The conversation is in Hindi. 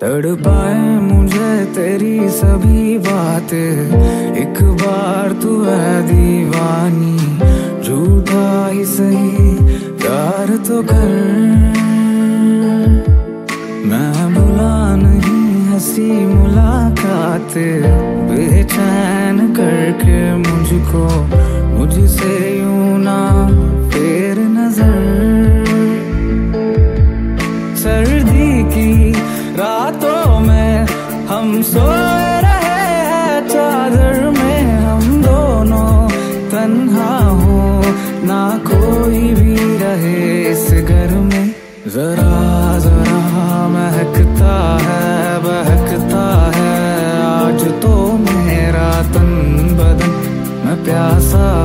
तड़ पाए मुझे तेरी सभी बातें। एक बार तू है दीवानी, झूठा ही सही, प्यार तो कर। मैं बुला नहीं हँसी मुलाकात, बेचैन करके मुझको, मुझसे यूँ ना फेर नज़र। सर्दी की हम रहे हैं चादर में, हम दोनों तन्हा हो। ना कोई भी रहे इस घर में। जरा जरा महकता है, बहकता है। आज तो मेरा तन बदन, मैं प्यासा